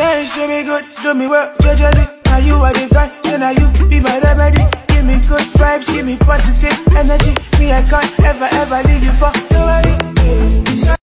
nice, do me good, do me well, gradually. Now you are the guy. then now you be my remedy. Give me good vibes, give me positive energy. Me, I can't ever, ever leave you for